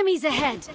Enemies ahead!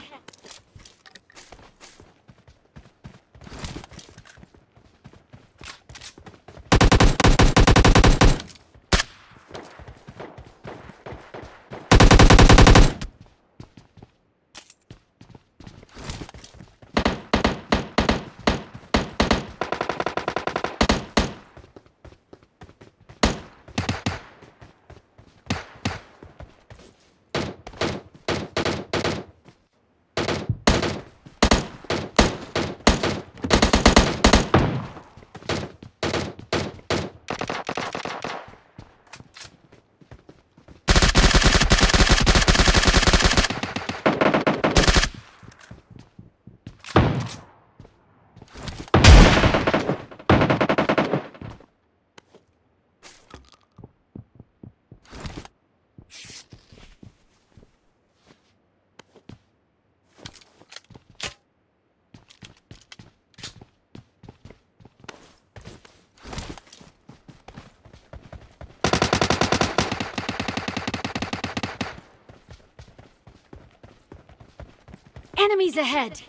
Enemies ahead!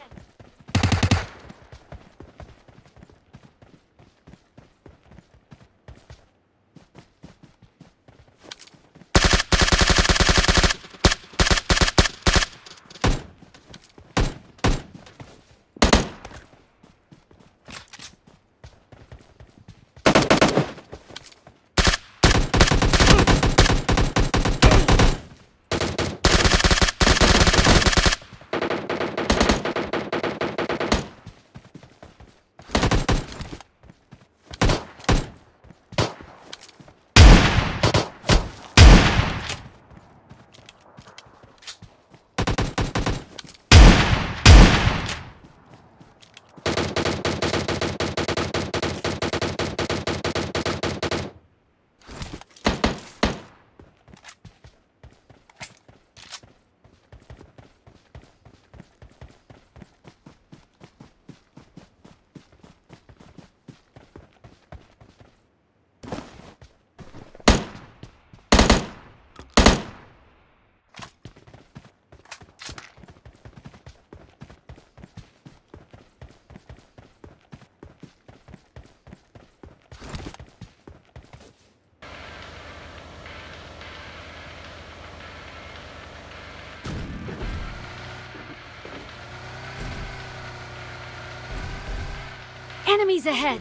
Enemies ahead!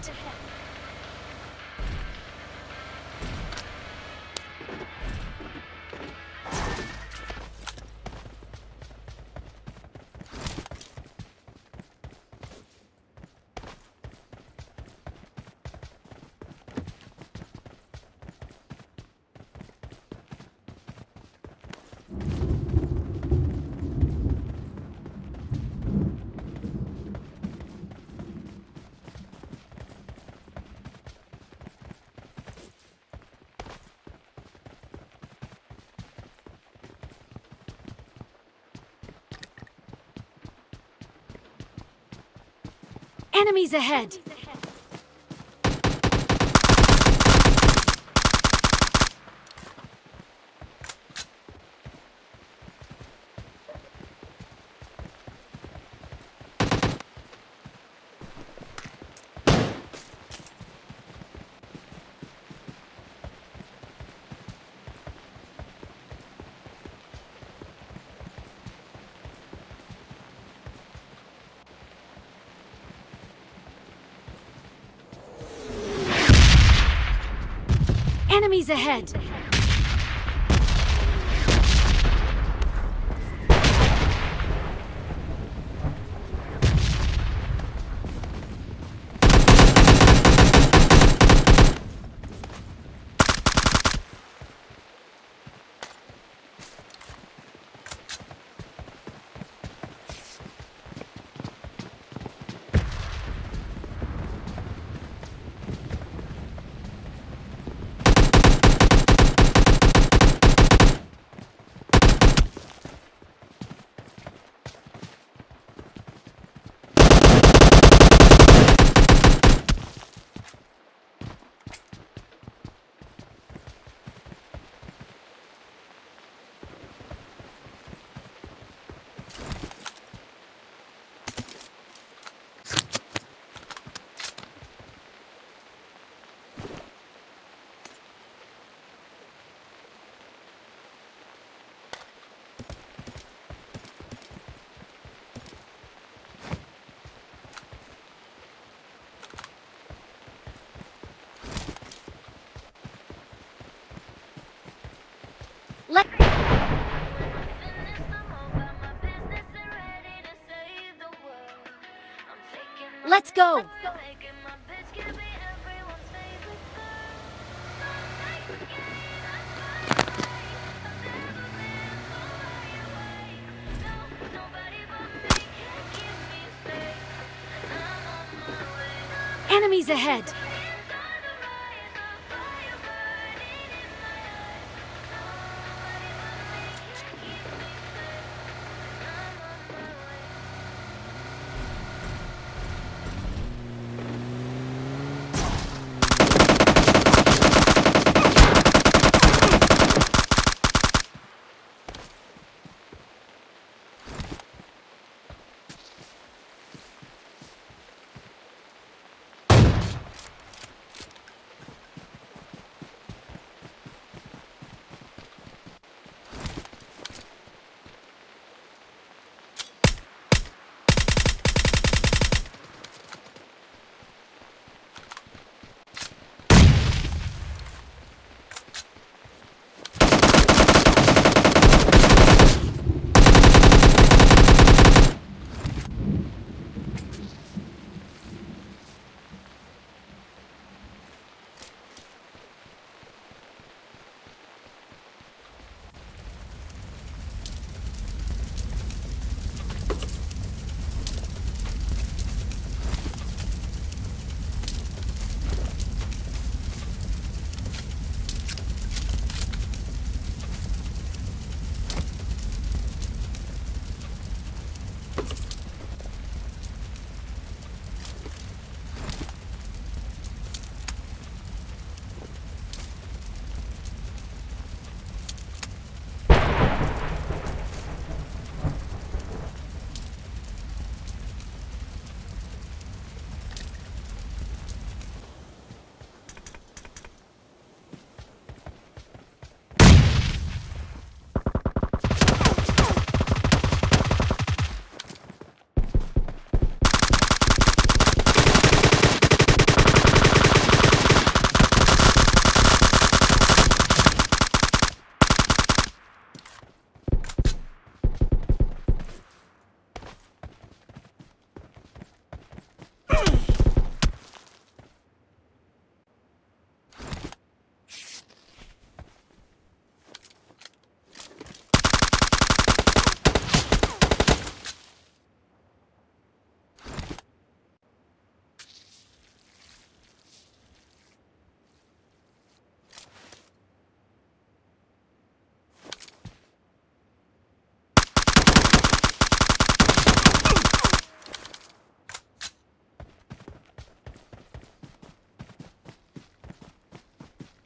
Enemies ahead! Enemies ahead! Let Let's go. Enemies ahead.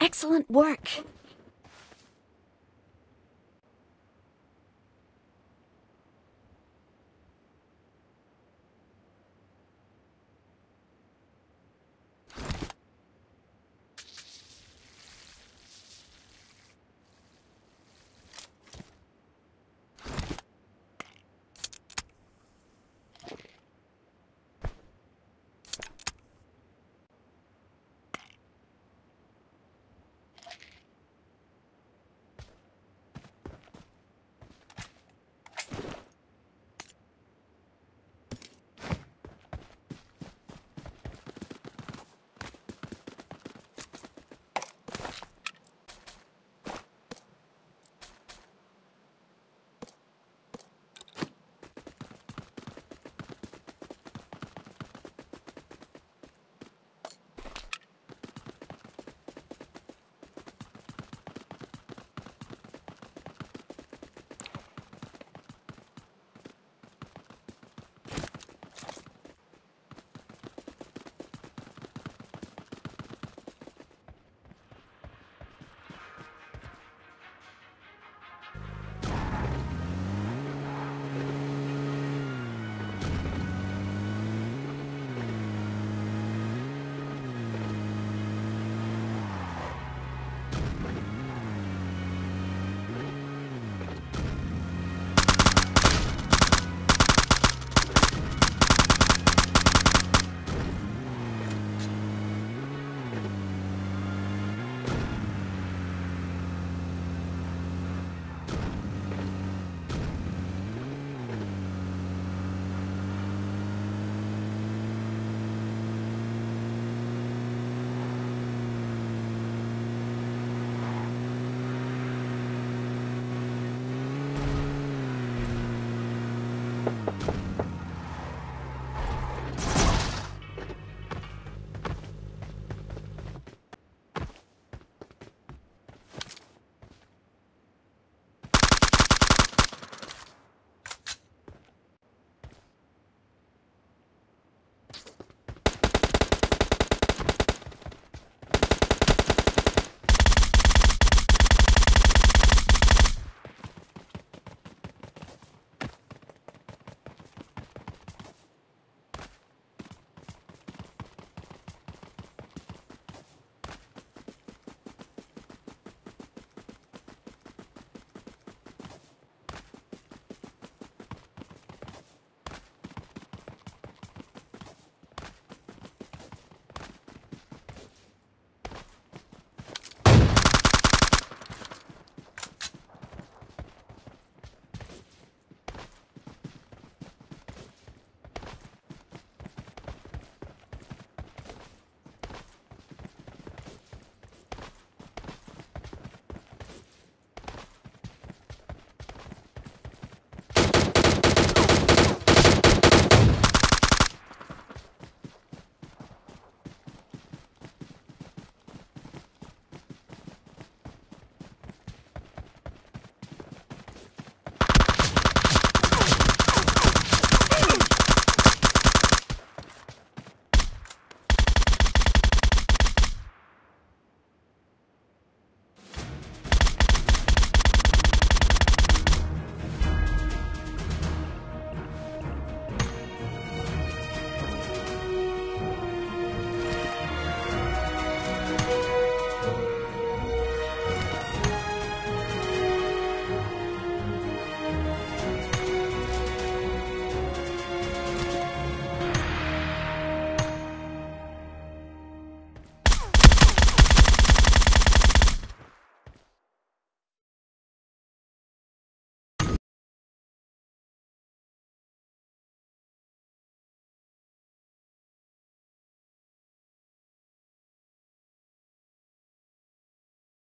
Excellent work.